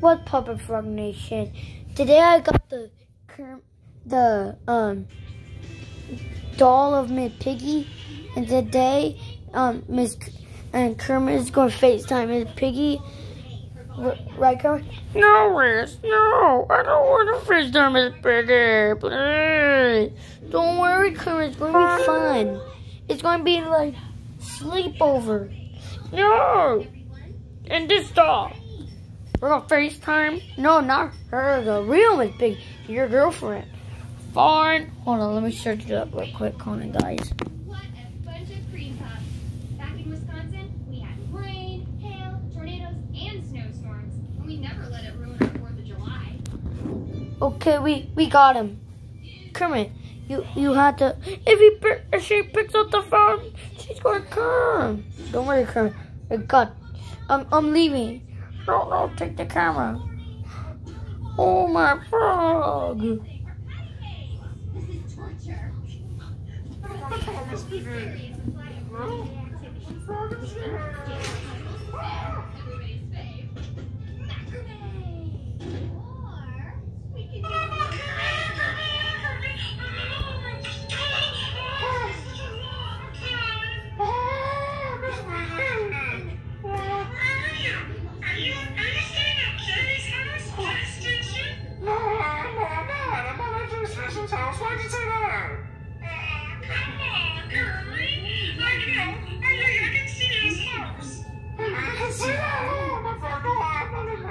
What Puppet Frog Nation? Today I got the Kerm- the um doll of Miss Piggy, and today um Miss and Kermit is going to FaceTime Miss Piggy. R- Right, Kermit? No, Riz, no, I don't want to FaceTime Miss Piggy. Please. Don't worry, Kermit. It's going to be fun. It's going to be like sleepover. No. And this doll. We're gonna FaceTime. No, not her. The real Miss Piggy. Your girlfriend. Fine. Hold on, let me search it up real quick. Hold on, guys. What a bunch of cream puffs. Back in Wisconsin, we had rain, hail, tornadoes, and snowstorms. And we never let it ruin our 4th of July. Okay, we we got him. Kermit, you you had to. If he if she picks up the phone, she's gonna come. Don't worry, Kermit. I got. I'm I'm leaving. No, no, take the camera. Oh my frog.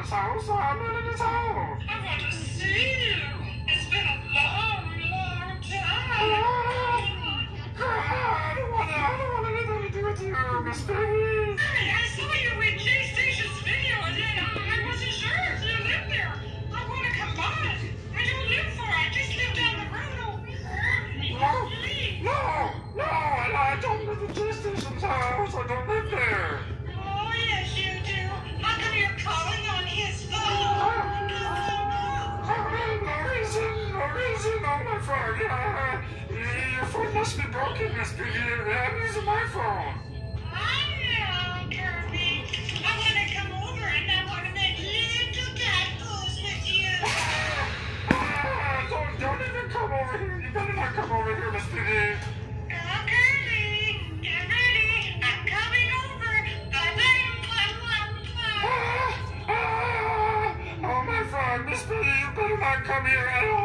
His house. I'm not in his house. I want to see you. Reason, no reason, oh my phone. Yeah, your phone must be broken, Miss Piggy. I'm using my phone. I know, Kermie. I want to come over and I want to make little tackles with you. Don't, don't even come over here. You better not come over here, Miss Piggy. Kermie. I'm coming over. My frog, Miss Piggy, you better not come here at all.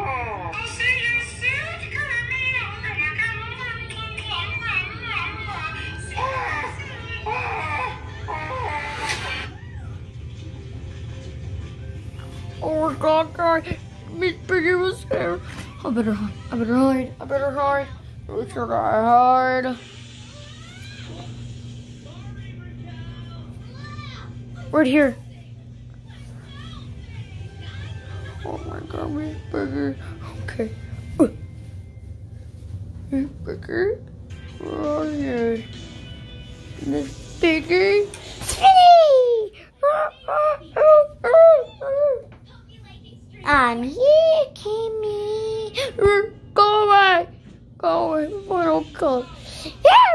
Oh my god, guys. Miss Piggy was there. I better hide. I better hide. I better hide. Where should I hide? Right here. Oh my god, Miss Piggy. Okay. Miss Piggy? Where are you? Miss Piggy? Piggy! I'm here, Kermie. Go away. Go away, little girl. Yeah.